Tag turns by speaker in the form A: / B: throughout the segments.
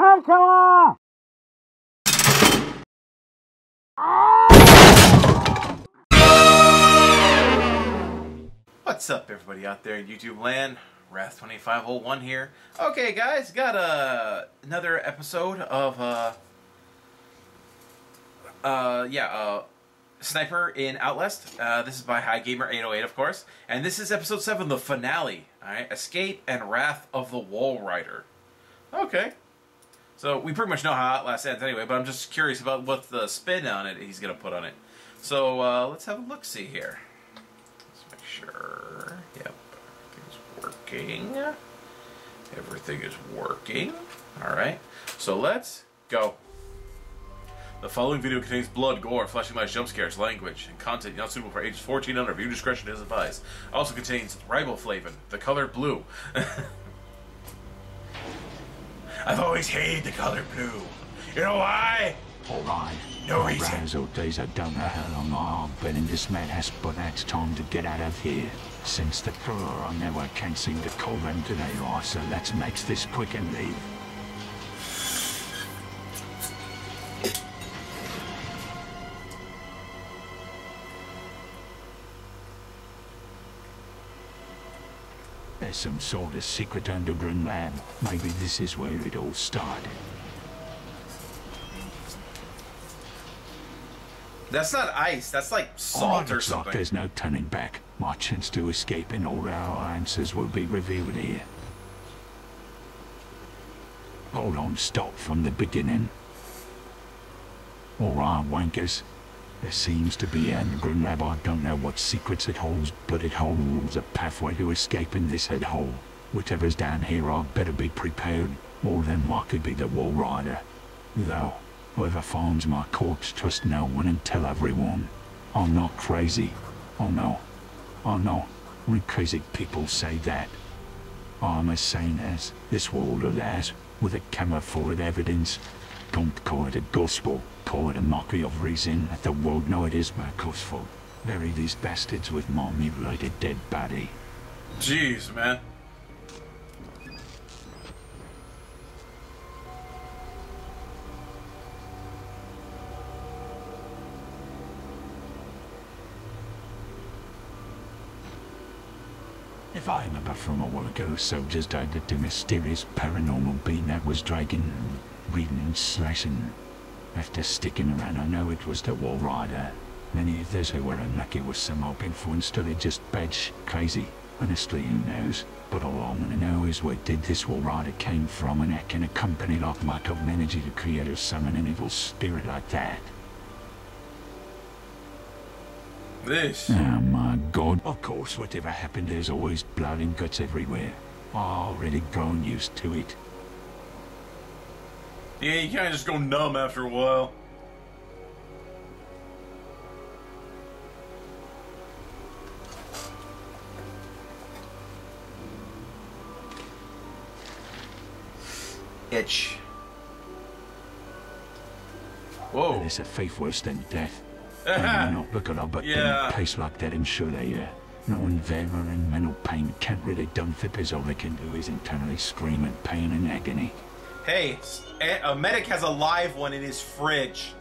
A: Tarantula!
B: What's up, everybody out there in YouTube land? Wrath2501 here. Okay, guys, got uh, another episode of, uh, uh, yeah, uh, Sniper in Outlast. Uh, this is by High Gamer 808, of course. And this is episode 7, the finale. Alright, Escape and Wrath of the Wall Rider. Okay. So, we pretty much know how Outlast ends anyway, but I'm just curious about what the spin on it he's going to put on it. So, uh, let's have a look-see here. Let's make sure. Yep. Everything's working. Everything is working. Alright. So let's go. The following video contains blood, gore, flashing lights, jump scares, language, and content not suitable for ages 14 and under. View discretion is advised. Also contains riboflavin, the color blue. I've always hated the color blue. You know why?
C: Alright.
B: No
C: My
B: reason.
C: Razzle days I don't know how long I've been in this madhouse, but it's time to get out of here. Since the crew I know I can't seem to call them today, right, so let's make this quick and leave. Some sort of secret underground lab. Maybe this is where it all started.
B: That's not ice. That's like
C: Oh,
B: salt or
C: looks like there's no turning back. My chance to escape and all our answers will be revealed here. Hold on, stop from the beginning. All right, wankers. There seems to be an lab. I don't know what secrets it holds, but it holds a pathway to escape in this head hole. Whatever's down here, I'd better be prepared. More than could be the wall rider. Though, whoever finds my corpse, trust no one and tell everyone. I'm not crazy. Oh no. Oh no. Only crazy people say that. I'm as sane as this world of theirs, with a camera full of evidence. Don't call it a gospel, call it a mockery of reason. Let the world know it is my gospel. Bury these bastards with my mutilated dead body.
B: Jeez, man.
C: If I remember from a while ago, soldiers died at the mysterious paranormal being that was dragging, reading and slashing. After sticking around, I know it was the Wall Rider. Many of those who were unlucky were somehow been instead just batch crazy. Honestly, who knows? But all I want to know is where did this Wall Rider came from and how can a company like Michael manage to create or summon an evil spirit like that?
B: This.
C: Oh my god. Of course, whatever happened, there's always blood and guts everywhere. I've already grown used to it.
B: Yeah, you kind of just go numb after a while. Itch. Whoa.
C: It's a faith worse than death. I'm not looking up, but
B: Yeah.
C: in a place like that, I'm sure they, uh, knowing Vera and mental pain can't really done for because all they can do is internally scream in pain and agony.
B: Hey, a medic has a live one in his fridge.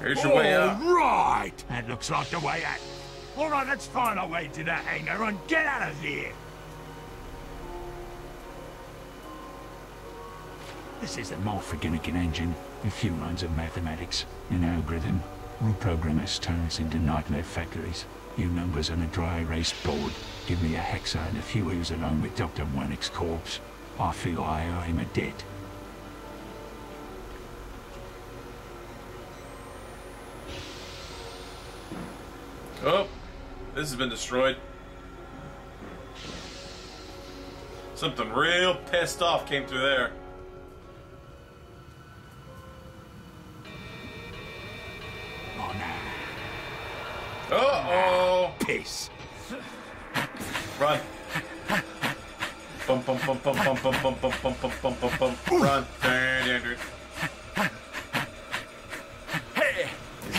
B: Here's your way out.
C: right! That looks like the way out. All right, let's find our way to the hangar and get out of here. This is the Morphogenic engine, a few lines of mathematics, an algorithm. Reprogrammers turn us into nightmare factories. Few numbers on a dry erase board. Give me a hexa and a few years along with Dr. Wernicke's corpse. I feel I owe him a debt.
B: Oh, this has been destroyed. Something real pissed off came through there.
C: Oh! Piss.
B: Run! Bum bum bum bum bum bum bum bum bum bum bum bum bum. Run! Dun, dun.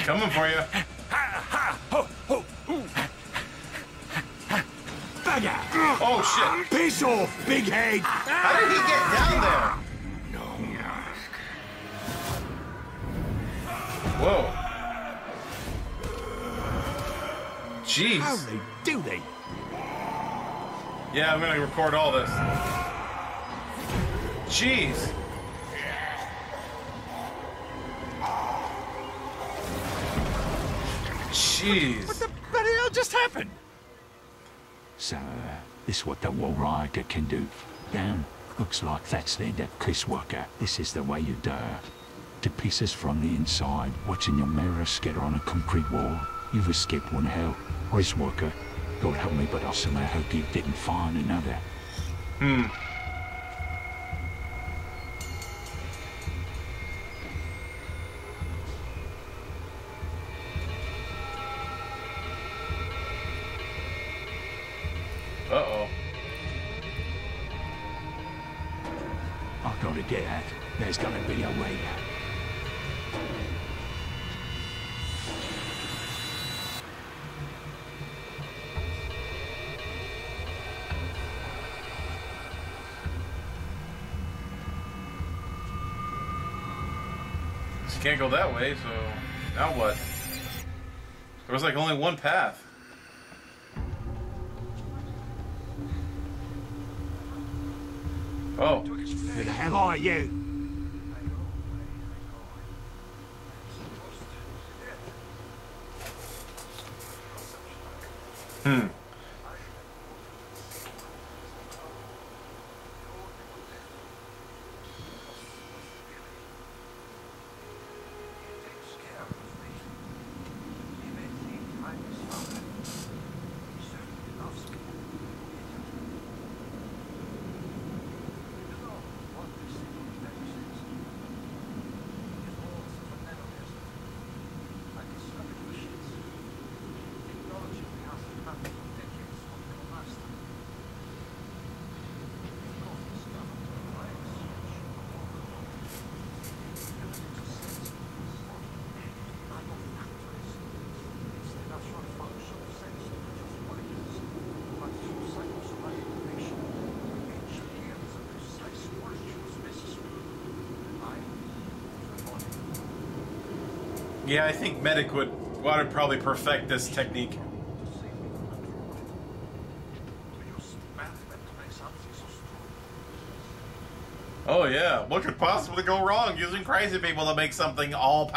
B: Coming for you. Oh shit!
C: Piss off, big head!
B: How did he get down there? No. mask. Whoa. Jeez.
C: How they do doody!
B: Yeah, I'm gonna record all this. Jeez. Jeez.
C: What the bloody hell just happened? So, uh, this is what the wall rider can do. Down. Looks like that's the end of Chris Walker. This is the way you die. To pieces from the inside, watching your mirror scatter on a concrete wall. You've escaped one hell. Chris Walker. God help me, but I somehow hope you didn't find another.
B: Hmm. Can't go that way, so now what? There was like only one path. Oh,
C: Who the hell are you?
B: hmm. Yeah, I think Medic would would probably perfect this technique. Oh yeah, what could possibly go wrong using crazy people to make something all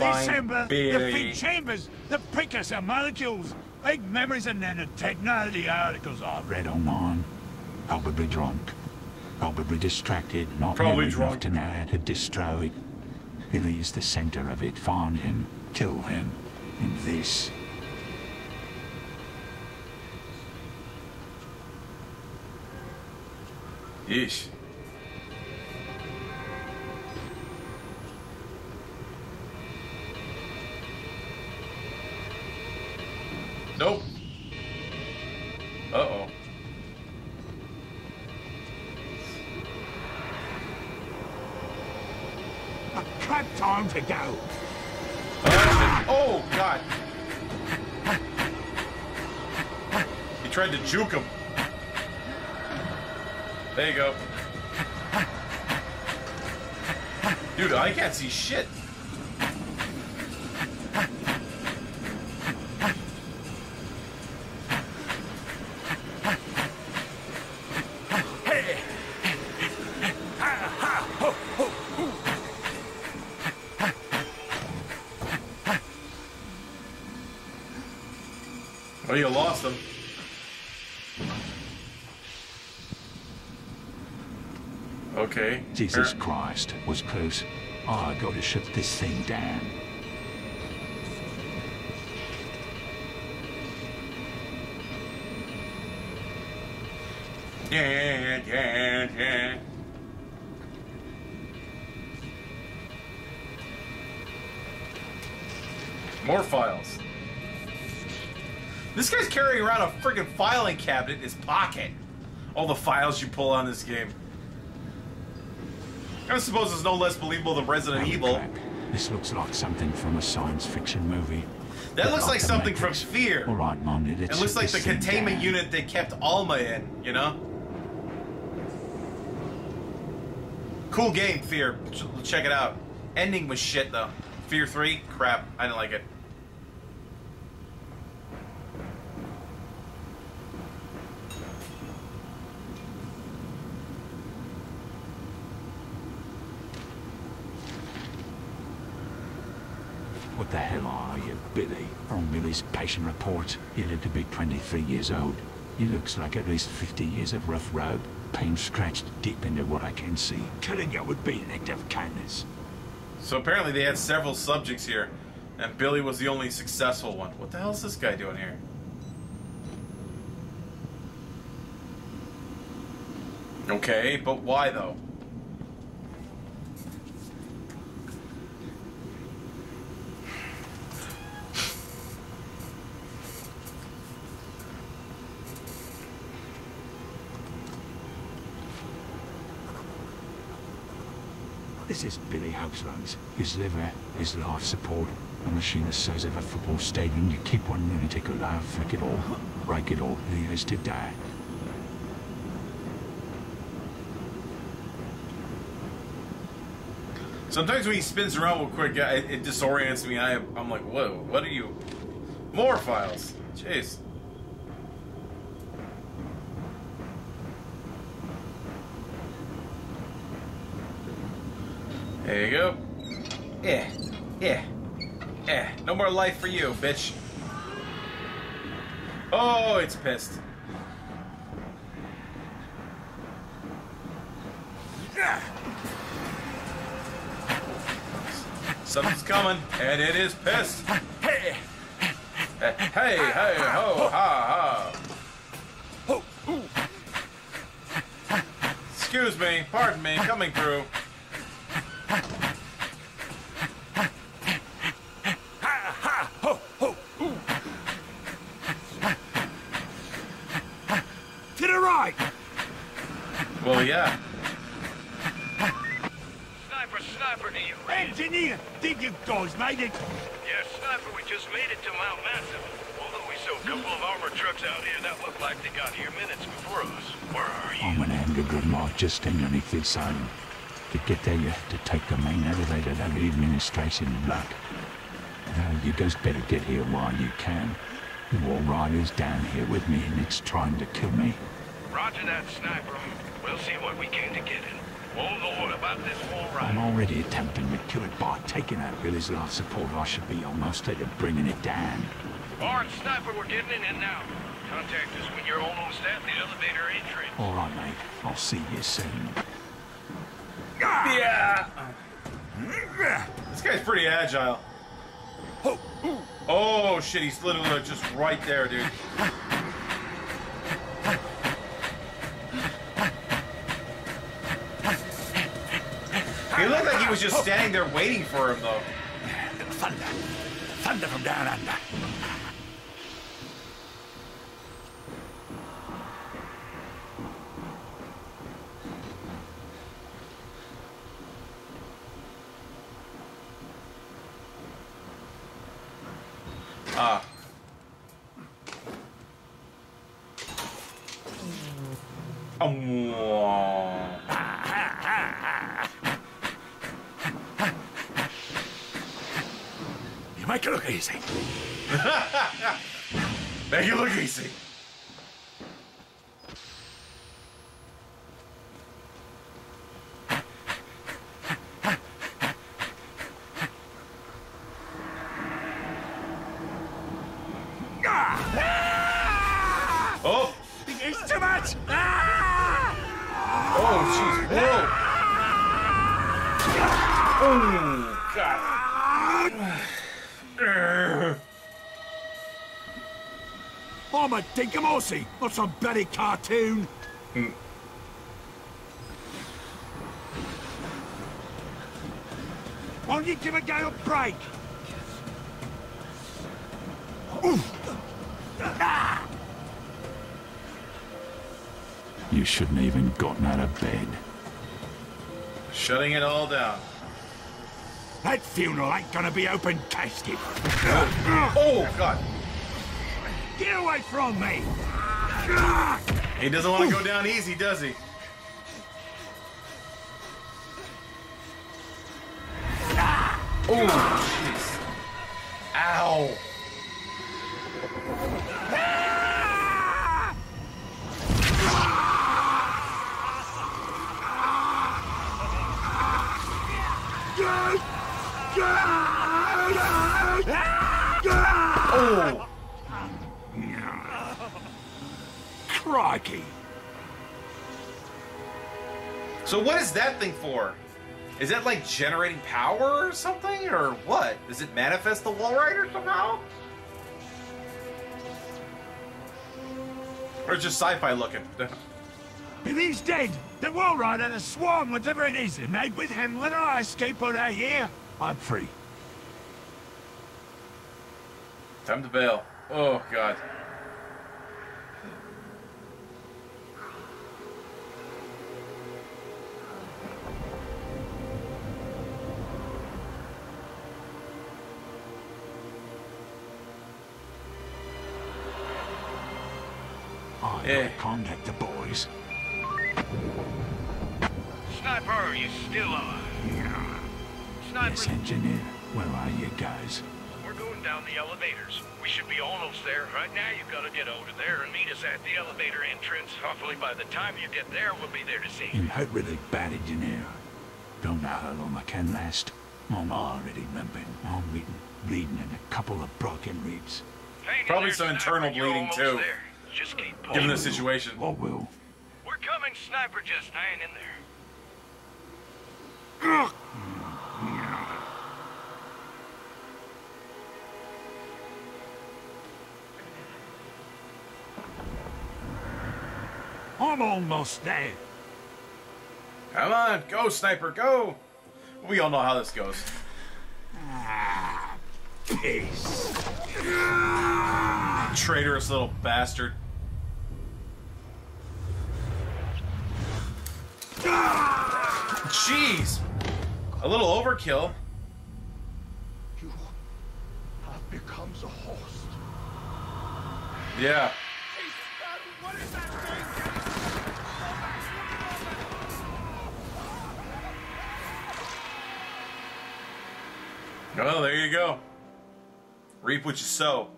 B: powerful?
C: December, the
B: Billy.
C: big chambers, the precursor molecules, big memories and nanotechnology articles I've read online. Probably drunk, probably distracted, not
B: Probably
C: nearly
B: drunk.
C: enough to know how to destroy it. Billy is the center of it. Find him, kill him, and this.
B: Yeesh. Nope. Uh-oh.
C: A crap time to go.
B: Oh. Oh, God. He tried to juke him. There you go. Dude, I can't see shit.
C: Jesus Christ, was close. Ah, I gotta shut this thing down.
B: Yeah, yeah, yeah. More files. This guy's carrying around a freaking filing cabinet in his pocket. All the files you pull on this game. I suppose it's no less believable than Resident Evil.
C: crap. This looks like something from a science fiction movie.
B: That looks like something from. Fear.
C: All right, Mom,
B: It
C: let's
B: looks like the containment
C: down.
B: unit they kept Alma in, you know? Cool game, Fear. Ch- Check it out. Ending was shit, though. Fear 3? Crap. I didn't like it.
C: What the hell are you, Billy? From Billy's patient report, he lived to be 23 years old. He looks like at least 50 years of rough road, pain scratched deep into what I can see. Killing you would be an act of kindness.
B: So apparently they had several subjects here, and Billy was the only successful one. What the hell is this guy doing here? Okay, but why though?
C: This is Billy lungs, his liver, his life support. A machine the size of a football stadium. You keep one lunatic alive, fuck it all, break it all, he has to die.
B: Sometimes when he spins around real quick, it, it disorients me. I, I'm like, whoa, what are you? More files. Jeez. There you go. Yeah, yeah, yeah. No more life for you, bitch. Oh, it's pissed. Something's coming, and it is pissed. Hey, hey, hey, ho, ha, ha. Excuse me, pardon me, coming through.
C: To the right!
B: Well, yeah.
A: Sniper, sniper, do you read?
C: Engineer, did you guys made it?
A: Yes, sniper, we just made it to Mount Massive. Although we saw a couple of armored trucks out here that looked like they got here minutes before us. Where are you?
C: I'm an angry good mark just underneath this island. To get there, you have to take the main elevator to the administration block. Uh, you guys better get here while you can. War wall rider's down here with me and it's trying to kill me.
A: Roger that, sniper. We'll see what we can to get it. Oh Lord, about this whole
C: I'm already attempting to kill it by taking out Billy's life support. I should be almost at it bringing it down.
A: Alright, sniper, we're getting it in now. Contact us when you're almost at the elevator entrance.
C: All right, mate. I'll see you soon.
B: Yeah. This guy's pretty agile. Oh shit, he's literally just right there, dude. He looked like he was just standing there waiting for him, though.
C: Thunder. Thunder from down under.
B: Ah.
C: You make it look easy.
B: make it look easy. Oh!
C: It's too much.
B: Oh, jeez. Whoa! Oh, God. Oh,
C: I'm a Dinkamosi, not some bloody cartoon. Why don't you give a guy a break? You shouldn't even gotten out of bed.
B: Shutting it all down.
C: That funeral ain't gonna be open casket.
B: Oh, God.
C: Get away from me!
B: He doesn't want to go down easy, does he? Oh, jeez. Ow. Oh.
C: Crikey!
B: So what is that thing for? Is that like generating power or something? Or what? Does it manifest the Wall Rider somehow? Or it's just sci-fi looking?
C: If he's dead, the Wall Rider, the Swarm, whatever it is, made with him, whether I escape out of here, I'm free.
B: Time to bail. Oh, God.
C: I
B: Yeah.
C: gotta contact the boys.
A: Sniper, are you still alive? Sniper,
C: Yes, engineer. Where are you guys?
A: we're going down the elevators. We should be almost there. Right now, you've got to get over there and meet us at the elevator entrance. Hopefully, by the time you get there, we'll be there to see you.
C: I'm hurt really bad, engineer. Don't know how long I can last. I'm already limping. I'm bleeding, bleeding and a couple of broken ribs.
A: Hang
B: Probably
A: there,
B: some
A: Sniper.
B: internal bleeding, too.
A: There. Just keep pulling.
B: Given the situation.
C: What will?
A: We're coming, Sniper. Just hang in there.
C: I'm almost there.
B: Come on, go, Sniper, go! We all know how this goes.
C: Ah, peace.
B: Traitorous little bastard. Jeez! A little overkill.
D: You have become the host.
B: Yeah. Oh, there you go. Reap what you sow.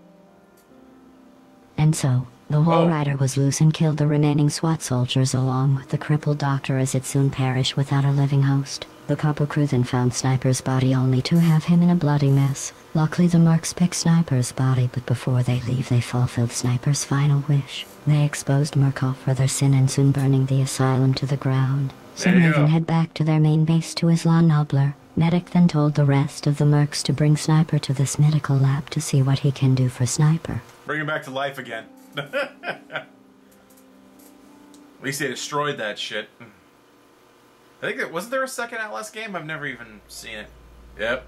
E: And so, the Wall
B: Oh.
E: Rider was loose and killed the remaining SWAT soldiers along with the crippled doctor as it soon perished without a living host. The couple crew then found Sniper's body only to have him in a bloody mess. Luckily the mercs picked Sniper's body, but before they leave they fulfilled Sniper's final wish. They exposed Murkoff for their sin and soon burning the asylum to the ground. They then head back to their main base to Isla Nublar. Medic then told the rest of the mercs to bring Sniper to this medical lab to see what he can do for Sniper.
B: Bring him back to life again. At least they destroyed that shit. I think that wasn't there a second Outlast game? I've never even seen it. Yep.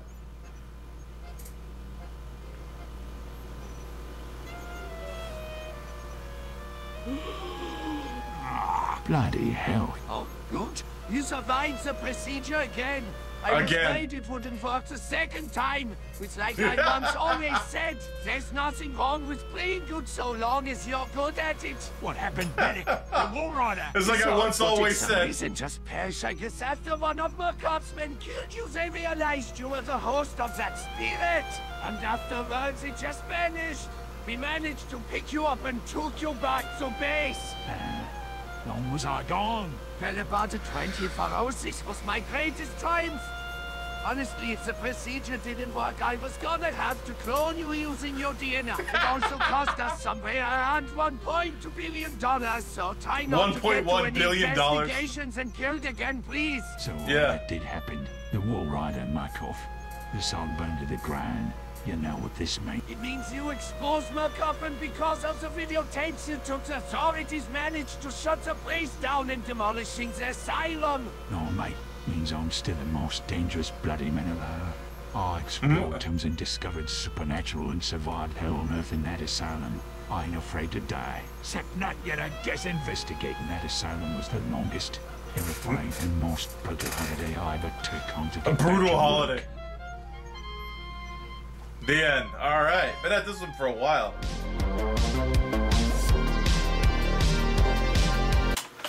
C: Bloody hell.
D: Oh, good. You survived the procedure again. I was
B: Again.
D: afraid it wouldn't work the second time. It's like my mom's always said. There's nothing wrong with playing good so long as you're good at it.
C: What happened, Medic? the Wall Rider.
B: It's like I once
D: but
B: always
D: it's
B: said.
D: reason just perish, I guess, after one of Murkoff's men killed you, they realized you were the host of that spirit. And afterwards, it just vanished. We managed to pick you up and took you back to base.
C: Uh, Long was I gone?
D: Well, about the 24 hours, this was my greatest triumph. Honestly, if the procedure didn't work, I was gonna have to clone you using your DNA. It also cost us somewhere around 1.2 billion dollars, so try not to get to
B: $1.1
D: any
B: billion dollars.
D: investigations and killed again, please.
C: So all
B: Yeah.
C: that did happen. The Wall Rider, Murkoff. The soul burned to the ground. You know what this means?
D: It means you exposed Murkoff, and because of the videotapes you took, the authorities managed to shut the place down and demolishing the asylum.
C: No, mate. Means I'm still the most dangerous bloody man alive. I mm-hmm. explored tombs and discovered supernatural and survived hell on earth in that asylum. I ain't afraid to die. Except not yet, I guess. Investigating that asylum was the longest, terrifying, mm-hmm. and most brutal holiday I ever took on to get
B: A
C: back to
B: brutal
C: work.
B: The end. All right. Been at this one for a while.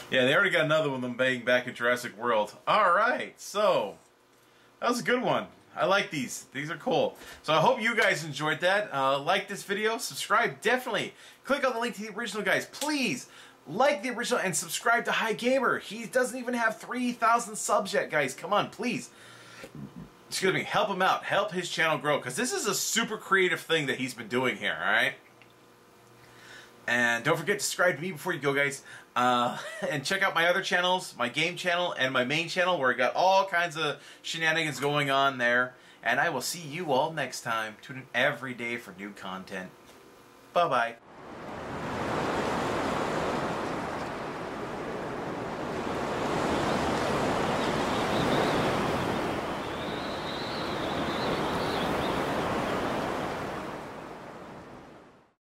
B: Yeah, they already got another one of them banging back in Jurassic World. All right. So that was a good one. I like these. These are cool. So I hope you guys enjoyed that. Uh, like this video, subscribe definitely. Click on the link to the original, guys. Please like the original and subscribe to High Gamer. He doesn't even have 3,000 subs yet, guys. Come on, please excuse me, help him out, help his channel grow, because this is a super creative thing that he's been doing here, alright? And don't forget to subscribe to me before you go, guys. Uh, and check out my other channels, my game channel and my main channel, where I got all kinds of shenanigans going on there. And I will see you all next time. Tune in every day for new content. Bye-bye.